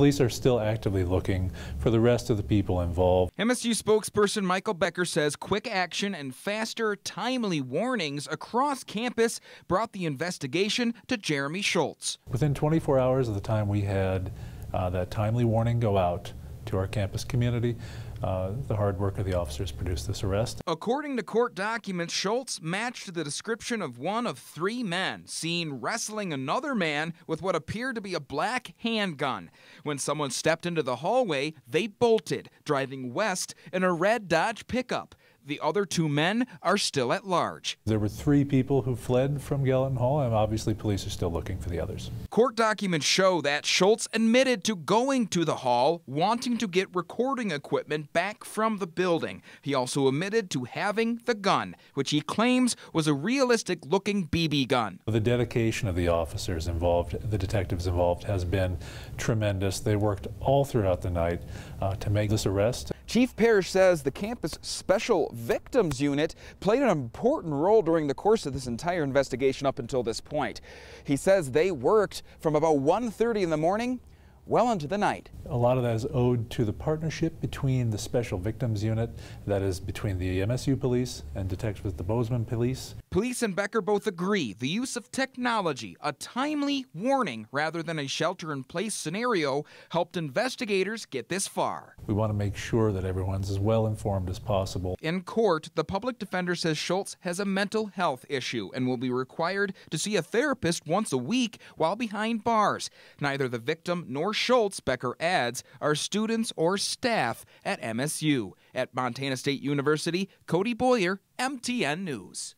police are still actively looking for the rest of the people involved. MSU spokesperson Michael Becker says quick action and faster, timely warnings across campus brought the investigation to Jeremy Shultz. Within 24 hours of the time we had uh, that timely warning go out to our campus community, uh, the hard work of the officers produced this arrest. According to court documents, Shultz matched the description of one of three men seen wrestling another man with what appeared to be a black handgun. When someone stepped into the hallway, they bolted, driving west in a red Dodge pickup. The other two men are still at large. There were three people who fled from Gallatin Hall, and obviously police are still looking for the others. Court documents show that Shultz admitted to going to the hall, wanting to get recording equipment back from the building. He also admitted to having the gun, which he claims was a realistic looking BB gun. The dedication of the officers involved, the detectives involved, has been tremendous. They worked all throughout the night uh, to make this arrest. Chief Parrish says the campus Special Victims Unit played an important role during the course of this entire investigation up until this point. He says they worked from about 1.30 in the morning well into the night. A lot of that is owed to the partnership between the Special Victims Unit, that is between the MSU Police and detectives with the Bozeman Police. Police and Becker both agree the use of technology, a timely warning rather than a shelter in place scenario, helped investigators get this far. We want to make sure that everyone's as well informed as possible. In court, the public defender says Shultz has a mental health issue and will be required to see a therapist once a week while behind bars. Neither the victim nor Shultz, Becker adds, are students or staff at MSU. At Montana State University, Cody Boyer, MTN News.